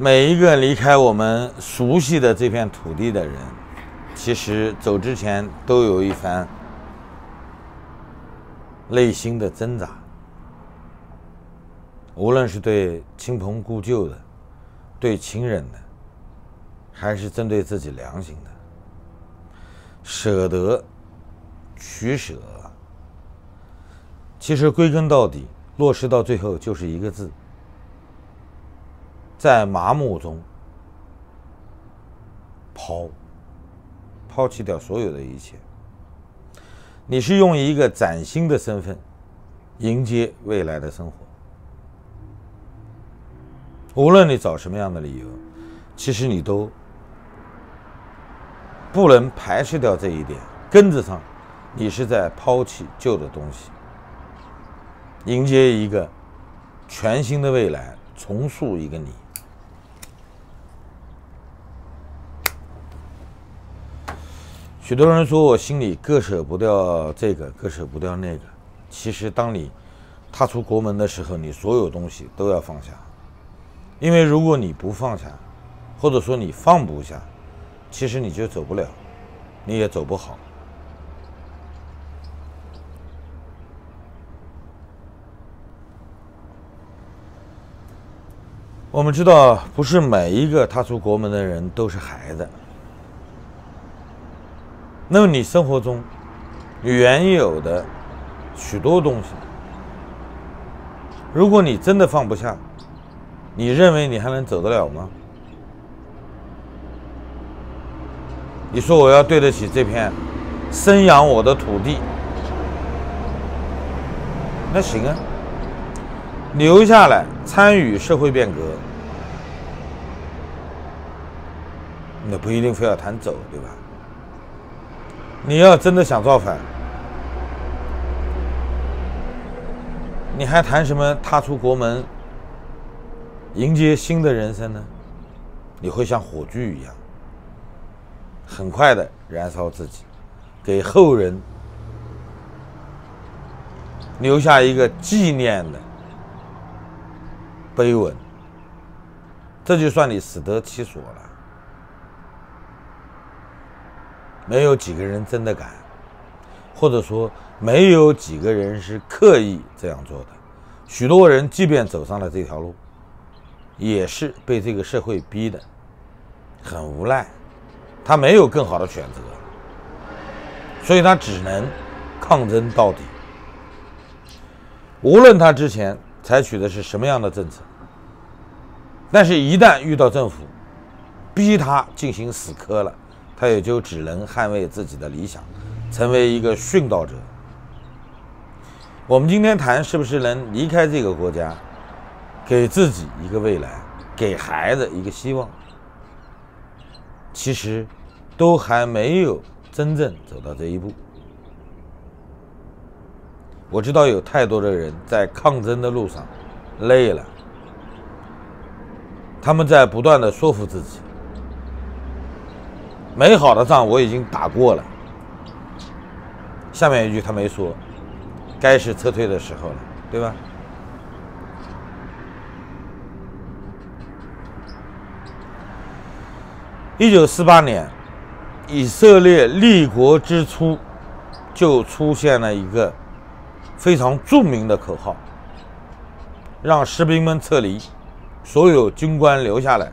每一个离开我们熟悉的这片土地的人，其实走之前都有一番内心的挣扎。无论是对亲朋故旧的，对亲人的，还是针对自己良心的，舍得取舍，其实归根到底，落实到最后就是一个字：在麻木中抛，抛弃掉所有的一切。你是用一个崭新的身份迎接未来的生活。无论你找什么样的理由，其实你都不能排斥掉这一点。根子上，你是在抛弃旧的东西，迎接一个全新的未来，重塑一个你。许多人说我心里割舍不掉这个，割舍不掉那个。其实，当你踏出国门的时候，你所有东西都要放下。因为如果你不放下，或者说你放不下，其实你就走不了，你也走不好。我们知道，不是每一个踏出国门的人都是孩子。那么你生活中原有的许多东西，如果你真的放不下，你认为你还能走得了吗？你说我要对得起这片生养我的土地，那行啊，留下来参与社会变革，那不一定非要谈走，对吧？你要真的想造反，你还谈什么踏出国门？迎接新的人生呢，你会像火炬一样，很快的燃烧自己，给后人留下一个纪念的碑文，这就算你死得其所了。没有几个人真的敢，或者说没有几个人是刻意这样做的。许多人即便走上了这条路。也是被这个社会逼的，很无奈，他没有更好的选择，所以他只能抗争到底。无论他之前采取的是什么样的政策，但是一旦遇到政府逼他进行死磕了，他也就只能捍卫自己的理想，成为一个殉道者。我们今天谈是不是能离开这个国家？给自己一个未来，给孩子一个希望，其实都还没有真正走到这一步。我知道有太多的人在抗争的路上累了，他们在不断的说服自己，美好的仗我已经打过了。下面一句他没说，该是撤退的时候了，对吧？一九四八年，以色列立国之初，就出现了一个非常著名的口号：“让士兵们撤离，所有军官留下来。”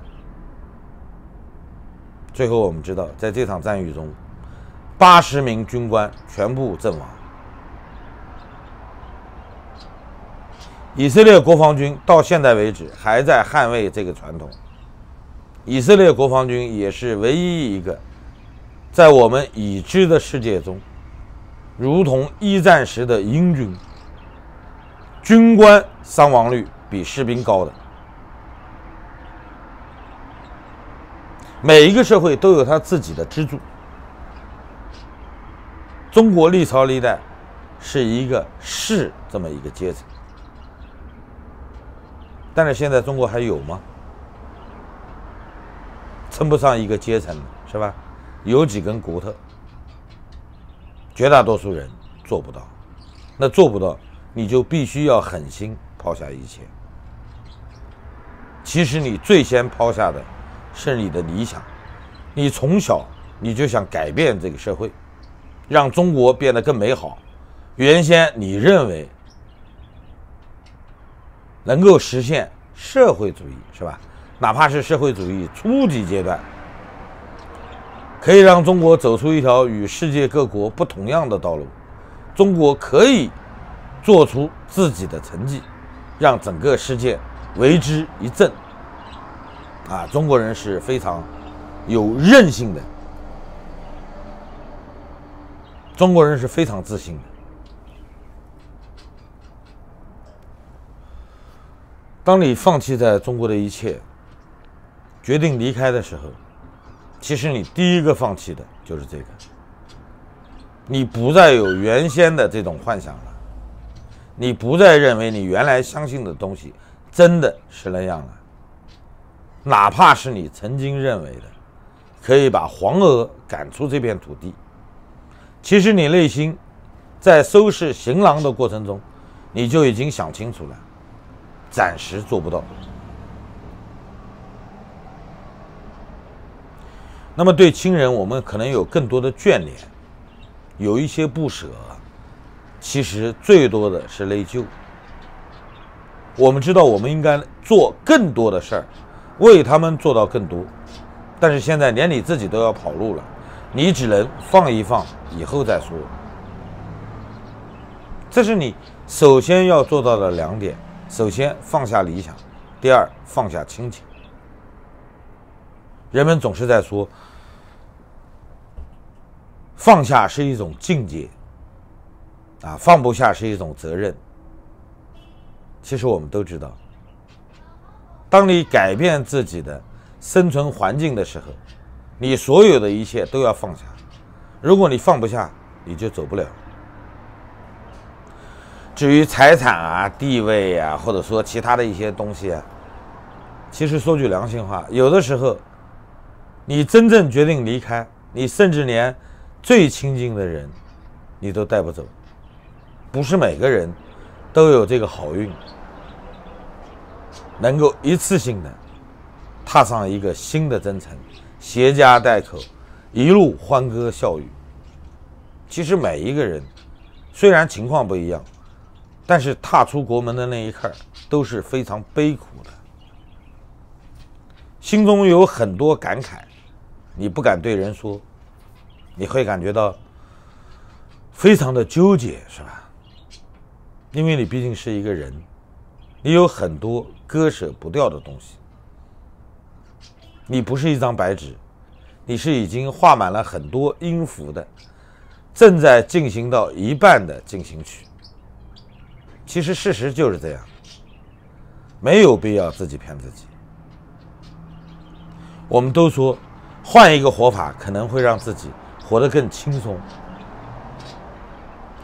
最后，我们知道，在这场战役中，八十名军官全部阵亡。以色列国防军到现在为止还在捍卫这个传统。以色列国防军也是唯一一个，在我们已知的世界中，如同一战时的英军，军官伤亡率比士兵高的。每一个社会都有他自己的支柱。中国历朝历代是一个士这么一个阶层，但是现在中国还有吗？称不上一个阶层，是吧？有几根骨头，绝大多数人做不到。那做不到，你就必须要狠心抛下一切。其实你最先抛下的是你的理想。你从小你就想改变这个社会，让中国变得更美好。原先你认为能够实现社会主义，是吧？哪怕是社会主义初级阶段，可以让中国走出一条与世界各国不同样的道路。中国可以做出自己的成绩，让整个世界为之一振。啊，中国人是非常有韧性的，中国人是非常自信的。当你放弃在中国的一切，决定离开的时候，其实你第一个放弃的就是这个。你不再有原先的这种幻想了，你不再认为你原来相信的东西真的是那样了。哪怕是你曾经认为的可以把黄鹅赶出这片土地，其实你内心在收拾行囊的过程中，你就已经想清楚了，暂时做不到。那么对亲人，我们可能有更多的眷恋，有一些不舍，其实最多的是内疚。我们知道我们应该做更多的事儿，为他们做到更多，但是现在连你自己都要跑路了，你只能放一放，以后再说。这是你首先要做到的两点：首先放下理想，第二放下亲情。人们总是在说。放下是一种境界，啊，放不下是一种责任。其实我们都知道，当你改变自己的生存环境的时候，你所有的一切都要放下。如果你放不下，你就走不了。至于财产啊、地位啊，或者说其他的一些东西啊，其实说句良心话，有的时候，你真正决定离开，你甚至连。最亲近的人，你都带不走。不是每个人都有这个好运，能够一次性的踏上一个新的征程，携家带口，一路欢歌笑语。其实每一个人，虽然情况不一样，但是踏出国门的那一刻都是非常悲苦的，心中有很多感慨，你不敢对人说。你会感觉到非常的纠结，是吧？因为你毕竟是一个人，你有很多割舍不掉的东西。你不是一张白纸，你是已经画满了很多音符的，正在进行到一半的进行曲。其实事实就是这样，没有必要自己骗自己。我们都说换一个活法可能会让自己。活得更轻松。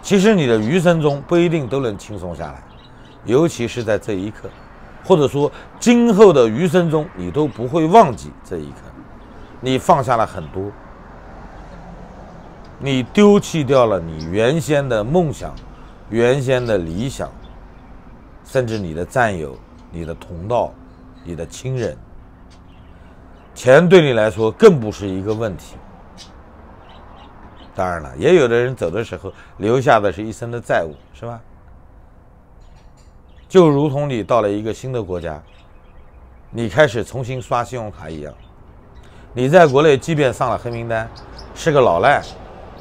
其实你的余生中不一定都能轻松下来，尤其是在这一刻，或者说今后的余生中，你都不会忘记这一刻。你放下了很多，你丢弃掉了你原先的梦想、原先的理想，甚至你的战友、你的同道、你的亲人。钱对你来说更不是一个问题。当然了，也有的人走的时候留下的是一生的债务，是吧？就如同你到了一个新的国家，你开始重新刷信用卡一样。你在国内即便上了黑名单，是个老赖，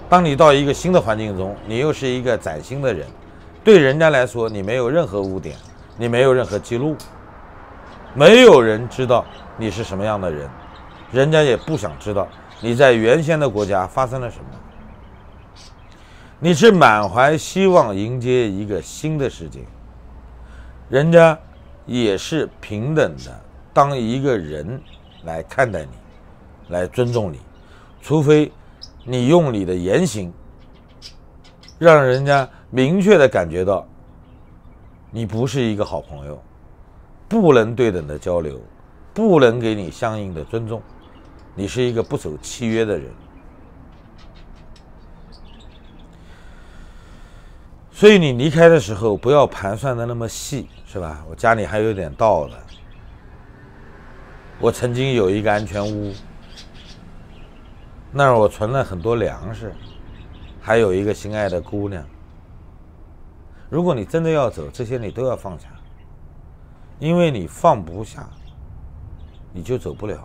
当你到一个新的环境中，你又是一个崭新的人，对人家来说，你没有任何污点，你没有任何记录，没有人知道你是什么样的人，人家也不想知道你在原先的国家发生了什么。你是满怀希望迎接一个新的世界，人家也是平等的，当一个人来看待你，来尊重你，除非你用你的言行让人家明确的感觉到你不是一个好朋友，不能对等的交流，不能给你相应的尊重，你是一个不守契约的人。所以你离开的时候，不要盘算的那么细，是吧？我家里还有点道的，我曾经有一个安全屋，那儿我存了很多粮食，还有一个心爱的姑娘。如果你真的要走，这些你都要放下，因为你放不下，你就走不了。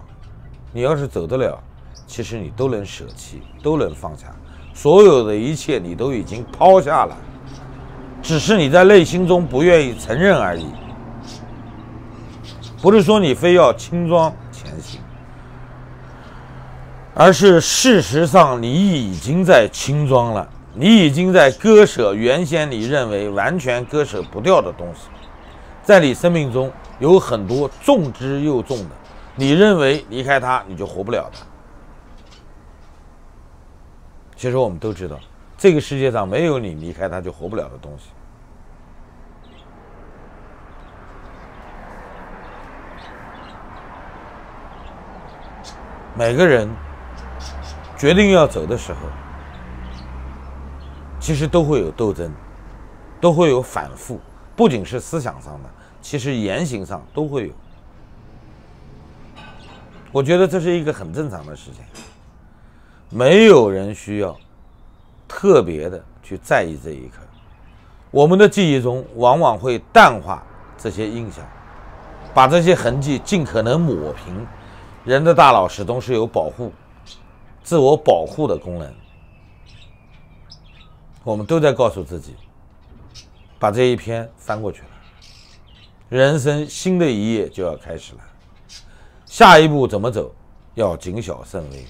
你要是走得了，其实你都能舍弃，都能放下，所有的一切你都已经抛下了，只是你在内心中不愿意承认而已。不是说你非要轻装前行，而是事实上你已经在轻装了，你已经在割舍原先你认为完全割舍不掉的东西，在你生命中有很多重之又重的，你认为离开它你就活不了的。其实我们都知道，这个世界上没有你离开他就活不了的东西。每个人决定要走的时候，其实都会有斗争，都会有反复，不仅是思想上的，其实言行上都会有。我觉得这是一个很正常的事情，没有人需要特别的去在意这一刻。我们的记忆中往往会淡化这些印象，把这些痕迹尽可能抹平。人的大脑始终是有保护、自我保护的功能。我们都在告诉自己，把这一篇翻过去了，人生新的一页就要开始了。下一步怎么走，要谨小慎微，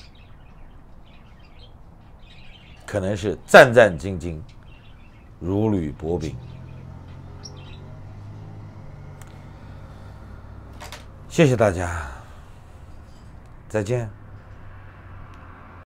可能是战战兢兢，如履薄冰。谢谢大家。再见。